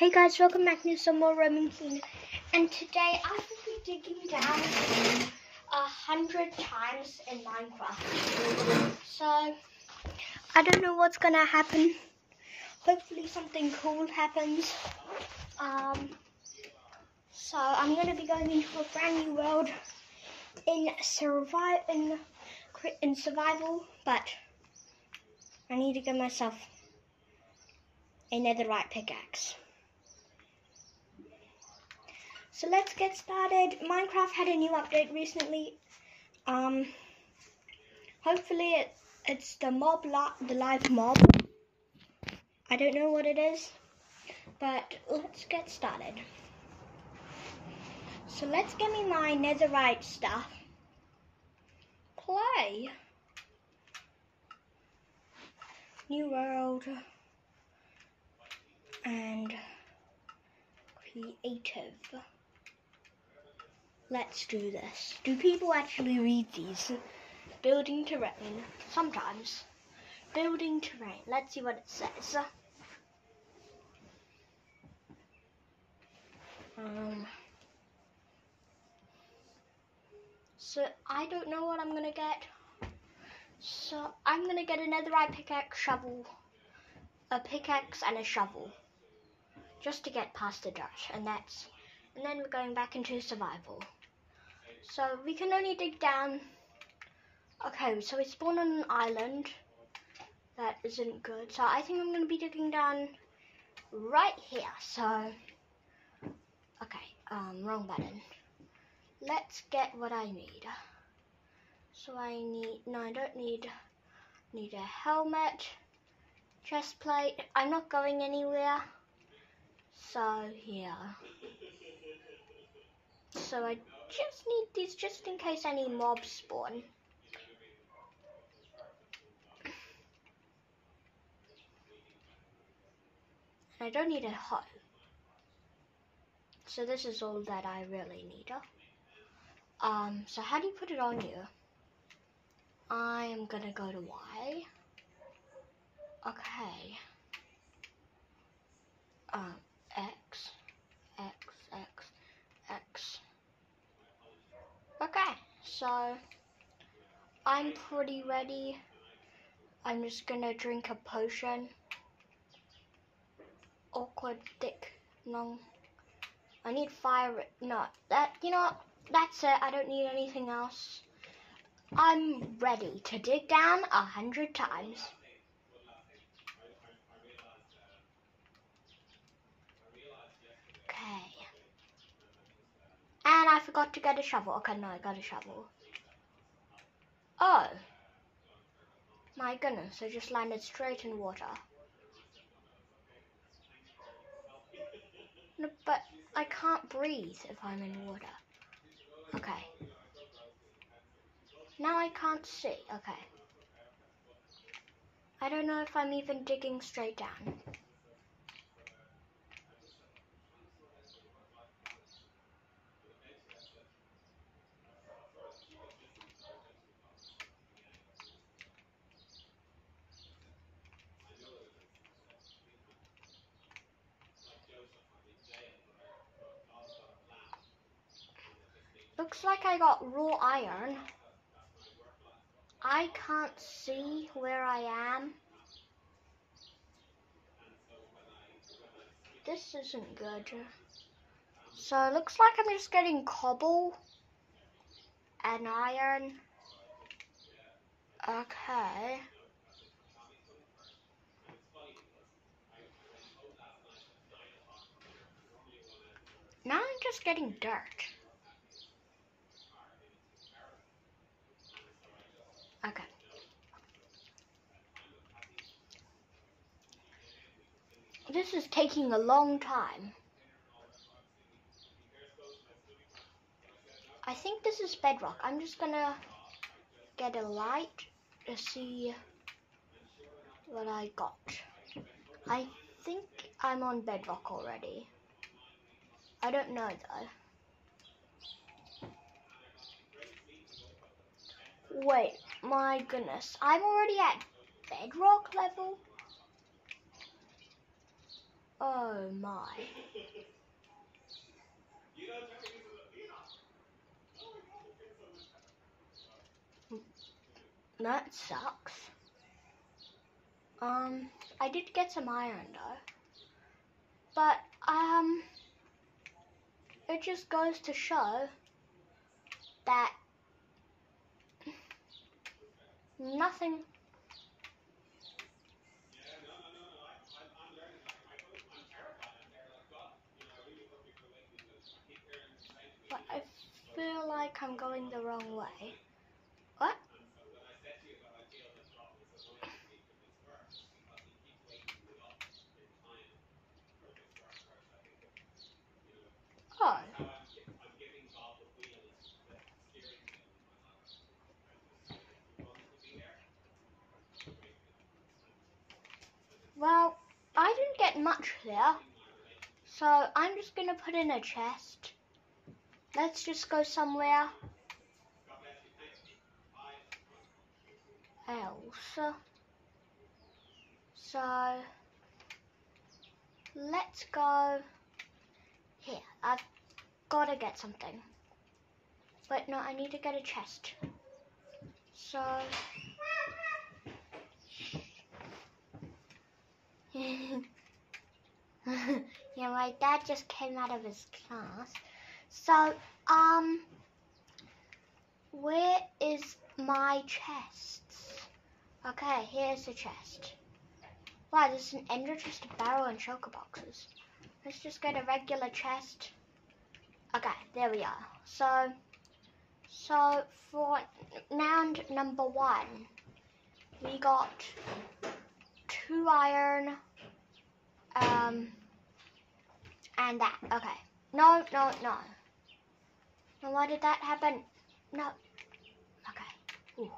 Hey guys, welcome back to some more Roman Keane. And today I will be digging down a hundred times in Minecraft. So I don't know what's gonna happen. Hopefully something cool happens. Um so I'm gonna be going into a brand new world in survive in in survival, but I need to get myself a netherite pickaxe. So let's get started. Minecraft had a new update recently. Um, hopefully it, it's the mob, the live mob. I don't know what it is, but let's get started. So let's get me my netherite stuff. Play. New world and creative. Let's do this. Do people actually read these? Building terrain. Sometimes. Building terrain. Let's see what it says. Um, so I don't know what I'm gonna get. So I'm gonna get another pickaxe shovel a pickaxe and a shovel just to get past the dirt and that's and then we're going back into survival so we can only dig down okay so we spawn on an island that isn't good so I think I'm going to be digging down right here so okay um wrong button let's get what I need so I need no I don't need need a helmet chest plate. I'm not going anywhere. So, yeah. So I just need these just in case any mobs spawn. And I don't need a hoe. So this is all that I really need. Um, so how do you put it on you? I am gonna go to Y. Okay. Um, so I'm pretty ready. I'm just gonna drink a potion. Awkward, dick long. I need fire. No, that, you know, that's it. I don't need anything else. I'm ready to dig down a hundred times. And I forgot to get a shovel. Okay, no, I got a shovel. Oh. My goodness, I just landed straight in water. No, but I can't breathe if I'm in water. Okay. Now I can't see. Okay. I don't know if I'm even digging straight down. Looks like I got raw iron. I can't see where I am. This isn't good. So it looks like I'm just getting cobble and iron. Okay. Now I'm just getting dirt. Okay. This is taking a long time. I think this is bedrock. I'm just gonna get a light to see what I got. I think I'm on bedrock already. I don't know though. Wait, my goodness. I'm already at bedrock level? Oh my. That sucks. Um, I did get some iron though. But, um, it just goes to show that nothing feel like I'm going the wrong way. What? Oh. Well, I didn't get much there. So I'm just gonna put in a chest. Let's just go somewhere else. So let's go here. I've gotta get something. But no, I need to get a chest. So yeah, my dad just came out of his class. So, um, where is my chests? Okay, here's the chest. Wow, there's an ender chest, a barrel, and shulker boxes. Let's just get a regular chest. Okay, there we are. So, so for round number one, we got two iron, um, and that. Okay. No, no, no. Now why did that happen? No. Okay. Ooh.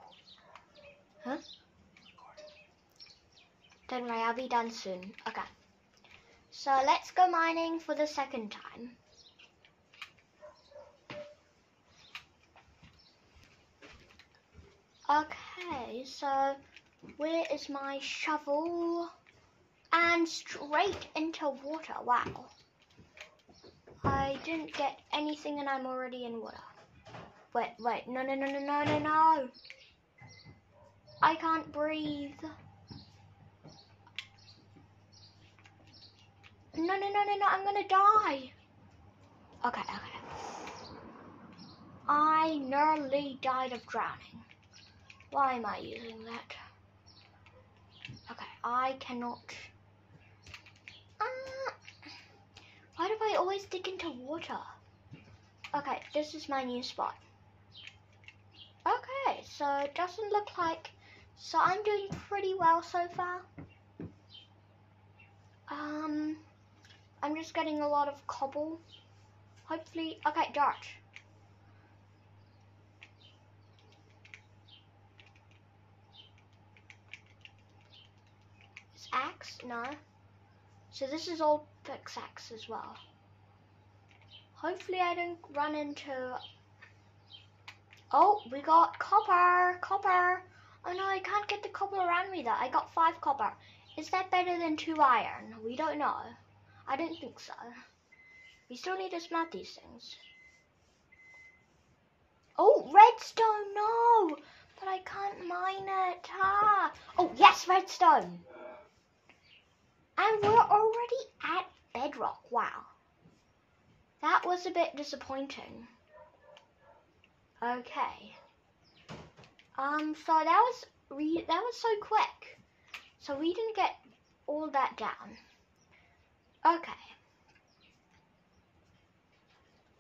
Huh? Worry, I'll be done soon. Okay. So let's go mining for the second time. Okay, so where is my shovel? And straight into water. Wow. I didn't get anything and I'm already in water. Wait, wait, no, no, no, no, no, no, no. I can't breathe. No, no, no, no, no, I'm gonna die. Okay, okay. I nearly died of drowning. Why am I using that? Okay, I cannot. Uh, why do I always dig into water? Okay, this is my new spot. Okay, so it doesn't look like. So I'm doing pretty well so far. Um, I'm just getting a lot of cobble. Hopefully, okay, dirt. Is axe? No. So this is all pickaxe as well. Hopefully I don't run into... Oh, we got copper, copper. Oh no, I can't get the copper around me though. I got five copper. Is that better than two iron? We don't know. I don't think so. We still need to smelt these things. Oh, redstone, no! But I can't mine it. Ah. Oh, yes, redstone. And we're already at bedrock. Wow. That was a bit disappointing. Okay. Um, so that was re that was so quick. So we didn't get all that down. Okay.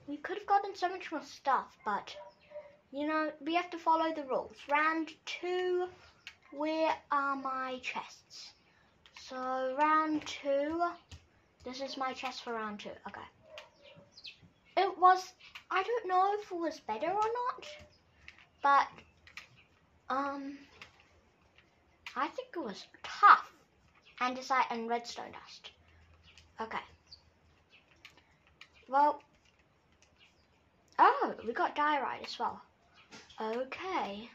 We could have gotten so much more stuff, but you know, we have to follow the rules. Round two, where are my chests? So round two, this is my chest for round two. Okay. It was, I don't know if it was better or not, but um, I think it was tough. Andesite and redstone dust. Okay. Well, oh, we got diorite as well. Okay.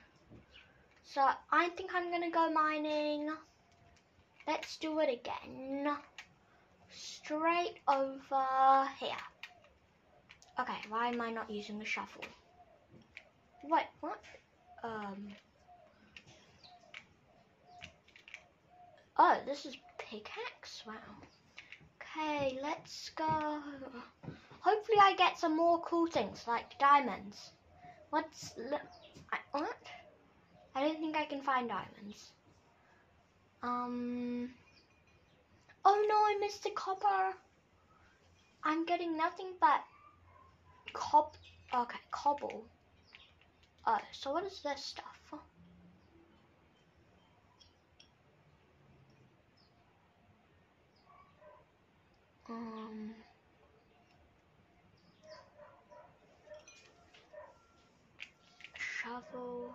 So I think I'm gonna go mining. Let's do it again. Straight over here. Okay, why am I not using the shovel? Wait, what? Um. Oh, this is pickaxe? Wow. Okay, let's go. Hopefully I get some more cool things, like diamonds. What's... I, what? I don't think I can find diamonds. Um... Oh no, I missed the copper. I'm getting nothing but cob... Okay, cobble. Oh, so what is this stuff? Um... Shovel.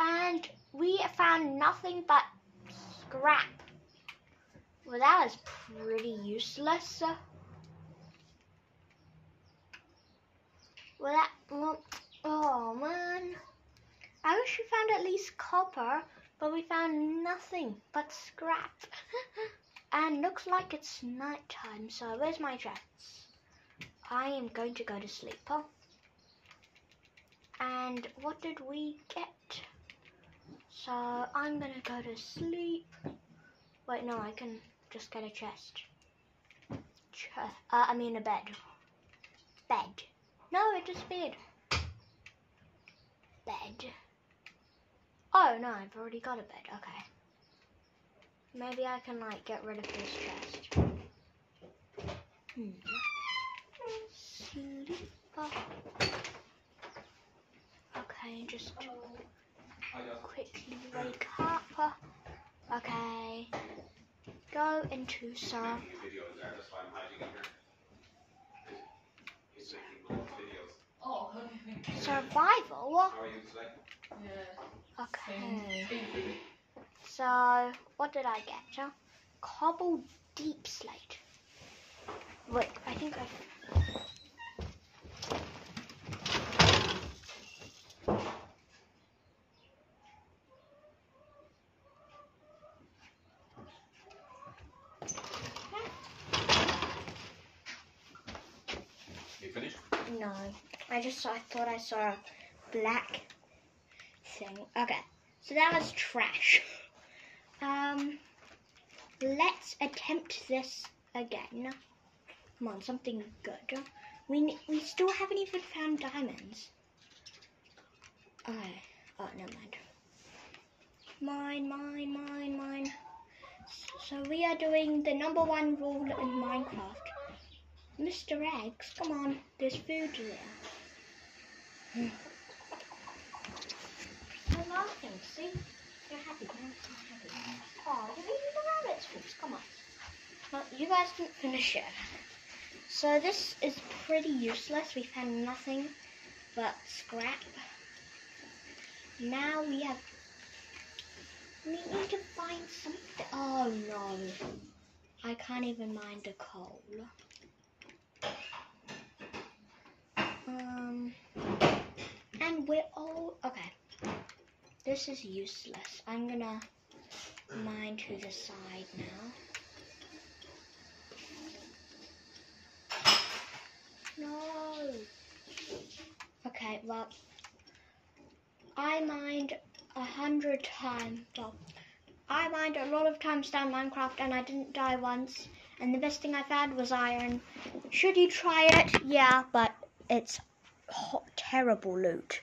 And we found nothing but scrap. Well, that was pretty useless. Well, that, well, oh man. I wish we found at least copper, but we found nothing but scrap. and looks like it's night time, so where's my dress? I am going to go to sleep. Huh? And what did we get? So I'm gonna go to sleep. Wait, no, I can just get a chest. chest uh, I mean a bed. Bed. No, it just bed. Bed. Oh, no, I've already got a bed. Okay. Maybe I can, like, get rid of this chest. Hmm. Sleeper. Okay, just quickly wake up. Okay. Go into some survival. Okay. So, what did I get? Cobble deep slate. Wait, I think I. You finished? No, I just saw, I thought I saw a black thing. Okay, so that was trash. Um, let's attempt this again. Come on, something good. We we still haven't even found diamonds. Okay. Oh, never mind. Mine, mine, mine, mine. So we are doing the number one rule in Minecraft. Mr. Eggs, come on, there's food there. You're laughing, see? You're happy. You're happy. Oh, you're eating the rabbit's food. Come on. Well, you guys didn't finish it. So this is pretty useless. We found nothing but scrap. Now we have. We need to find something. Oh no. I can't even mind the coal. Um. And we're all. Okay. This is useless. I'm gonna mine to the side now. No. Okay, well, I mined a hundred times. Well, I mined a lot of times down Minecraft and I didn't die once. And the best thing I found was iron. Should you try it? Yeah, but it's hot, terrible loot.